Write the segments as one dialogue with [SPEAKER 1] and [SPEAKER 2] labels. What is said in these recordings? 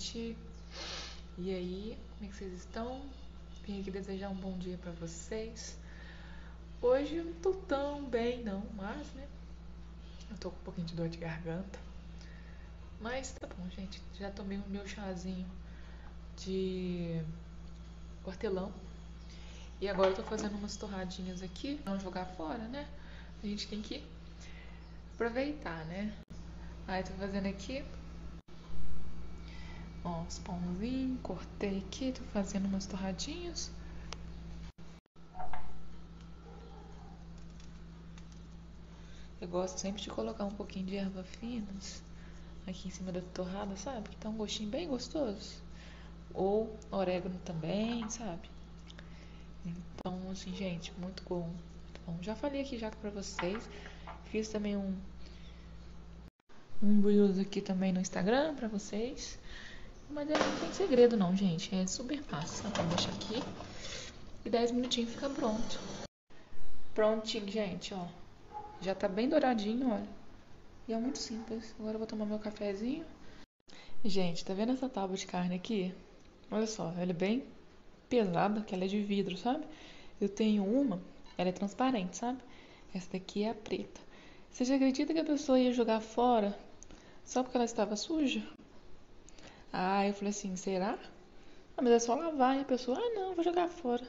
[SPEAKER 1] E aí, como é que vocês estão? Vim aqui desejar um bom dia pra vocês. Hoje eu não tô tão bem não, mas né, eu tô com um pouquinho de dor de garganta. Mas tá bom, gente. Já tomei o meu chazinho de hortelã. E agora eu tô fazendo umas torradinhas aqui, não jogar fora, né? A gente tem que aproveitar, né? Aí tô fazendo aqui Ó, os pãozinhos, cortei aqui, tô fazendo umas torradinhas. Eu gosto sempre de colocar um pouquinho de erva finas aqui em cima da torrada, sabe? Que tá um gostinho bem gostoso. Ou orégano também, sabe? Então, assim, gente, muito bom. Muito bom. Já falei aqui já pra vocês. Fiz também um um Reels aqui também no Instagram pra vocês. Mas não tem segredo não, gente. É super fácil. Só deixar aqui. E 10 minutinhos fica pronto. Prontinho, gente, ó. Já tá bem douradinho, olha. E é muito simples. Agora eu vou tomar meu cafezinho. Gente, tá vendo essa tábua de carne aqui? Olha só, ela é bem pesada, que ela é de vidro, sabe? Eu tenho uma, ela é transparente, sabe? Essa daqui é a preta. Você já acredita que a pessoa ia jogar fora só porque ela estava suja? Ah, eu falei assim, será? Ah, mas é só lavar. E a pessoa, ah, não, vou jogar fora.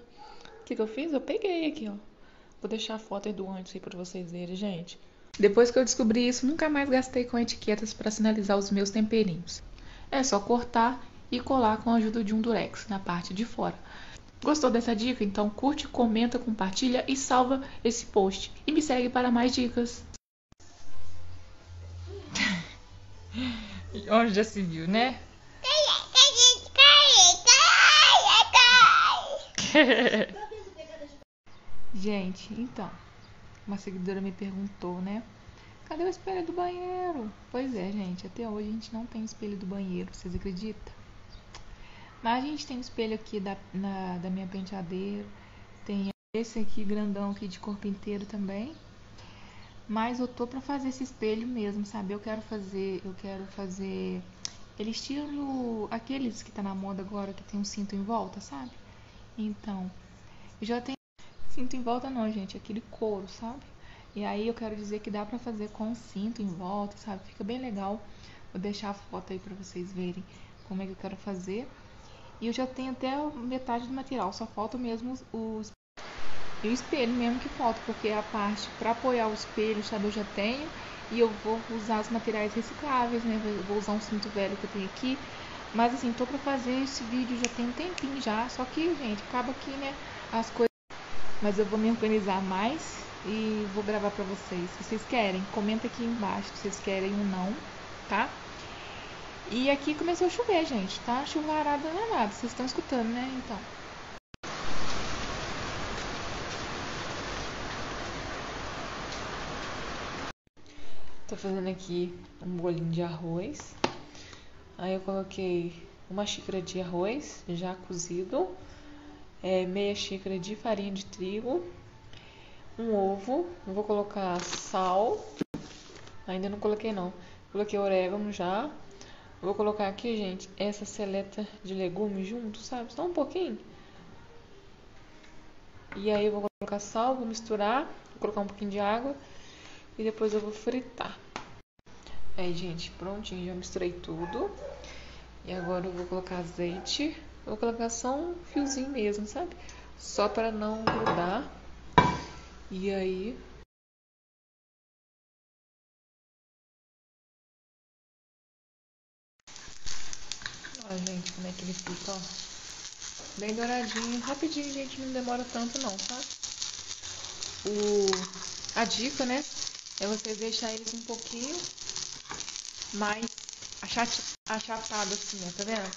[SPEAKER 1] O que, que eu fiz? Eu peguei aqui, ó. Vou deixar a foto aí do antes aí pra vocês verem, gente. Depois que eu descobri isso, nunca mais gastei com etiquetas para sinalizar os meus temperinhos. É só cortar e colar com a ajuda de um durex na parte de fora. Gostou dessa dica? Então curte, comenta, compartilha e salva esse post. E me segue para mais dicas. Onde já se viu, né? Gente, então, uma seguidora me perguntou, né? Cadê o espelho do banheiro? Pois é, gente, até hoje a gente não tem espelho do banheiro, vocês acreditam? Mas a gente tem espelho aqui da, na, da minha penteadeira, tem esse aqui grandão aqui de corpo inteiro também. Mas eu tô pra fazer esse espelho mesmo, sabe? Eu quero fazer, eu quero fazer ele estilo aqueles que tá na moda agora que tem um cinto em volta, sabe? Então, eu já tenho cinto em volta não, gente, aquele couro, sabe? E aí eu quero dizer que dá pra fazer com cinto em volta, sabe? Fica bem legal. Vou deixar a foto aí pra vocês verem como é que eu quero fazer. E eu já tenho até metade do material, só falta mesmo os, e o espelho mesmo que falta, porque a parte para apoiar o espelho, sabe, eu já tenho. E eu vou usar os materiais recicláveis, né? Vou usar um cinto velho que eu tenho aqui mas assim, tô pra fazer esse vídeo já tem um tempinho já. Só que, gente, acaba aqui, né? As coisas. Mas eu vou me organizar mais e vou gravar pra vocês. Se vocês querem, comenta aqui embaixo se vocês querem ou não, tá? E aqui começou a chover, gente, tá? Chuvarada danada. Vocês estão escutando, né? Então. Tô fazendo aqui um bolinho de arroz. Aí eu coloquei uma xícara de arroz já cozido, é, meia xícara de farinha de trigo, um ovo, vou colocar sal, ainda não coloquei não, coloquei orégano já, vou colocar aqui, gente, essa seleta de legumes junto, sabe, só um pouquinho. E aí eu vou colocar sal, vou misturar, vou colocar um pouquinho de água e depois eu vou fritar. Aí, gente, prontinho, já misturei tudo. E agora eu vou colocar azeite. vou colocar só um fiozinho mesmo, sabe? Só para não grudar. E aí... Olha, gente, como é que ele fica, ó. Bem douradinho. Rapidinho, gente, não demora tanto não, tá? O... A dica, né? É vocês deixar eles um pouquinho mais achatado assim, ó, tá vendo?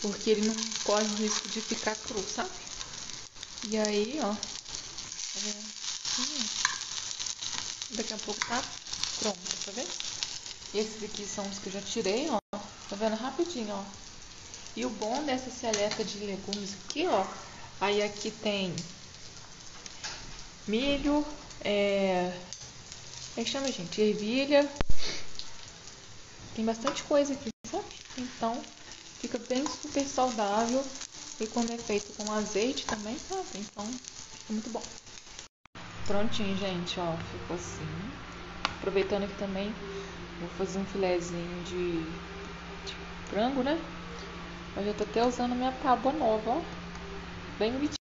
[SPEAKER 1] Porque ele não corre o risco de ficar cru, sabe? E aí, ó, tá vendo? Hum. Daqui a pouco tá pronto, tá vendo? Esses aqui são os que eu já tirei, ó. Tá vendo? Rapidinho, ó. E o bom dessa seleta de legumes aqui, ó. Aí aqui tem milho, é... Como é que chama, gente? Ervilha, tem bastante coisa aqui, sabe? Então, Fica bem super saudável. E quando é feito com azeite também, sabe? Então, fica muito bom. Prontinho, gente, ó. Ficou assim. Aproveitando que também vou fazer um filezinho de, de frango, né? Eu já tô até usando minha tábua nova, ó. Bem bonitinho.